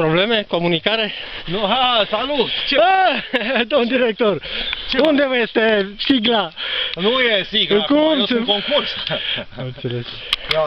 Probleme? Comunicare? Nu, ha, salut! Ce? Ah, domn director, Ce unde vă este sigla? Nu e sigla, Cum acum, eu sunt concurs. Am înțeles. Ia,